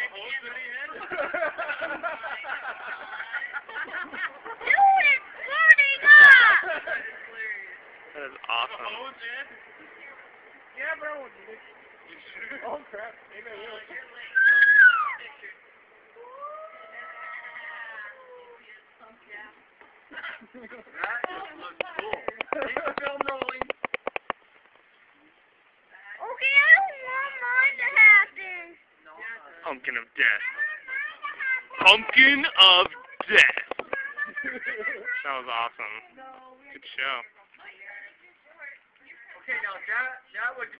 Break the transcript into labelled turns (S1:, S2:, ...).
S1: it's burning up!
S2: That is awesome.
S3: Yeah, but I won't need it. Oh crap, maybe I will.
S4: That
S2: Pumpkin of death. Pumpkin of death. That was awesome. Good show.
S4: Okay, now that that would